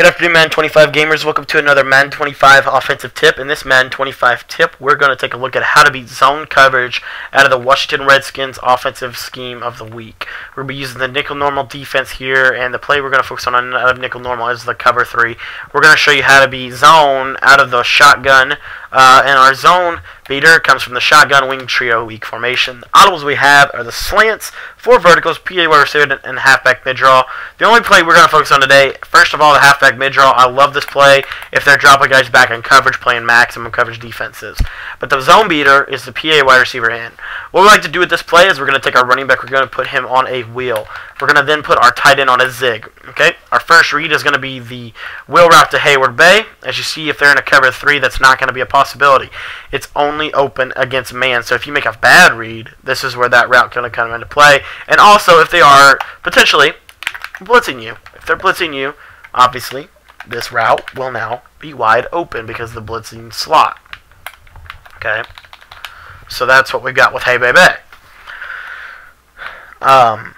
Good afternoon, Madden 25 gamers. Welcome to another Madden 25 offensive tip. In this Madden 25 tip, we're going to take a look at how to beat zone coverage out of the Washington Redskins offensive scheme of the week. We're going to be using the nickel normal defense here, and the play we're going to focus on out of nickel normal is the cover three. We're going to show you how to beat zone out of the shotgun, uh, and our zone beater comes from the shotgun wing trio weak formation. The audibles we have are the slants, four verticals, PA wide receiver, and halfback mid draw. The only play we're going to focus on today, first of all, the halfback mid draw. I love this play if they're dropping guys back in coverage, playing maximum coverage defenses. But the zone beater is the PA wide receiver in. What we like to do with this play is we're going to take our running back, we're going to put him on a wheel. We're going to then put our tight end on a zig. Okay, our first read is going to be the wheel route to Heyward-Bey. As you see, if they're in a cover three, that's not going to be a possibility. It's only open against man. So if you make a bad read, this is where that route going to come into play. And also, if they are potentially blitzing you, if they're blitzing you, obviously this route will now be wide open because of the blitzing slot. Okay, so that's what we've got with Hey Baby. Um,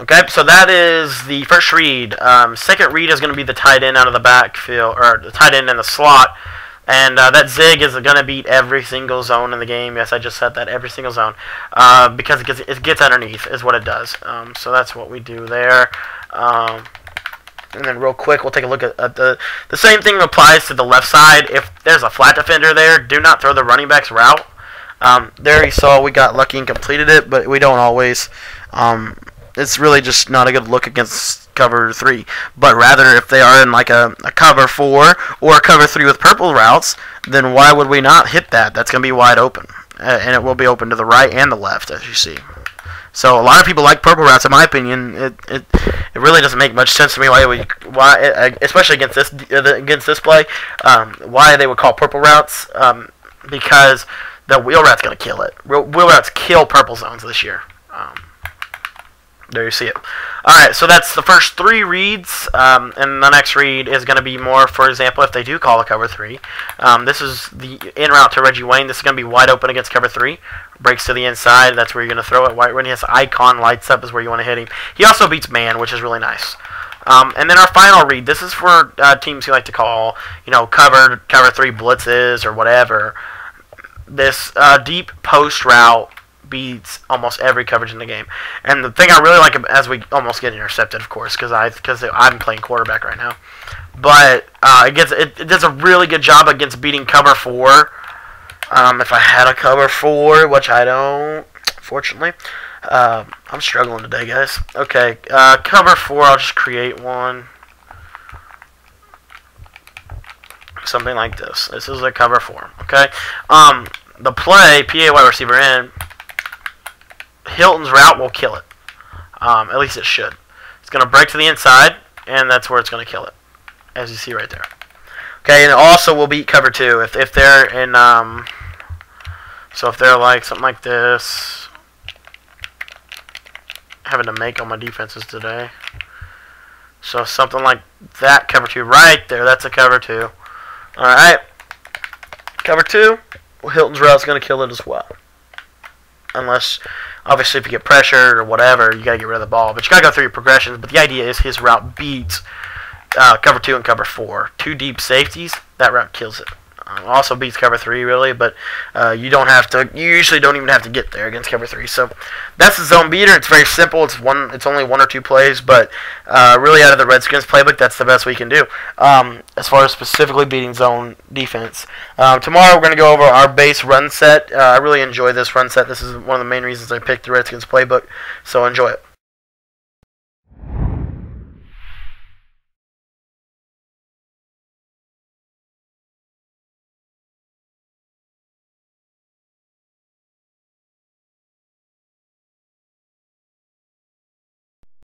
Okay, so that is the first read. Um, second read is going to be the tight end out of the backfield, or the tight end in the slot. And uh, that zig is going to beat every single zone in the game. Yes, I just said that, every single zone. Uh, because it gets, it gets underneath is what it does. Um, so that's what we do there. Um, and then real quick, we'll take a look at, at, the the same thing applies to the left side. If there's a flat defender there, do not throw the running back's route. Um, there you saw we got lucky and completed it, but we don't always. Um, it's really just not a good look against cover three. But rather, if they are in like a, a cover four or a cover three with purple routes, then why would we not hit that? That's going to be wide open, uh, and it will be open to the right and the left, as you see. So a lot of people like purple routes. In my opinion, it it, it really doesn't make much sense to me why we why uh, especially against this uh, against this play um, why they would call purple routes um, because the wheel route's gonna kill it. Wheel, wheel routes kill purple zones this year. Um, there you see it. Alright, so that's the first three reads, um, and the next read is going to be more, for example, if they do call a cover three. Um, this is the in route to Reggie Wayne. This is going to be wide open against cover three. Breaks to the inside, that's where you're going to throw it. White when his icon lights up is where you want to hit him. He also beats man, which is really nice. Um, and then our final read, this is for uh, teams who like to call, you know, cover, cover three blitzes or whatever. This uh, deep post route beats almost every coverage in the game. And the thing I really like as we almost get intercepted, of course, because I because I'm playing quarterback right now. But uh, it gets it, it, does a really good job against beating cover four. Um, if I had a cover four, which I don't, fortunately. Uh, I'm struggling today, guys. Okay, uh, cover four. I'll just create one. Something like this. This is a cover four. Okay. Um, the play, PA receiver in, Hilton's route will kill it. Um, at least it should. It's going to break to the inside, and that's where it's going to kill it, as you see right there. Okay, and also will beat cover two if if they're in. Um, so if they're like something like this, having to make all my defenses today. So something like that cover two right there. That's a cover two. All right, cover two. Well, Hilton's route is going to kill it as well, unless Obviously, if you get pressured or whatever, you got to get rid of the ball. But you got to go through your progressions. But the idea is his route beats uh, cover two and cover four. Two deep safeties, that route kills it. Um, also beats cover three really, but uh, you don't have to. You usually don't even have to get there against cover three. So that's the zone beater. It's very simple. It's one. It's only one or two plays, but uh, really out of the Redskins playbook, that's the best we can do um, as far as specifically beating zone defense. Um, tomorrow we're going to go over our base run set. Uh, I really enjoy this run set. This is one of the main reasons I picked the Redskins playbook. So enjoy it.